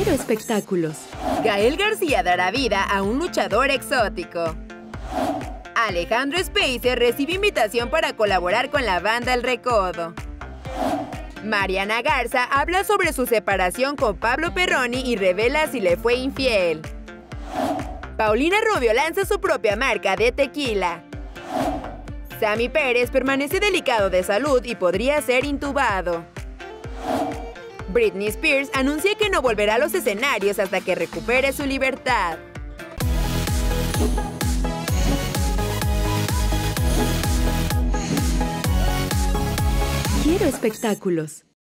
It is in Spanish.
espectáculos. Gael García dará vida a un luchador exótico. Alejandro Spacer recibe invitación para colaborar con la banda El Recodo. Mariana Garza habla sobre su separación con Pablo Perroni y revela si le fue infiel. Paulina Rubio lanza su propia marca de tequila. Sammy Pérez permanece delicado de salud y podría ser intubado. Britney Spears anuncia que no volverá a los escenarios hasta que recupere su libertad. Quiero espectáculos.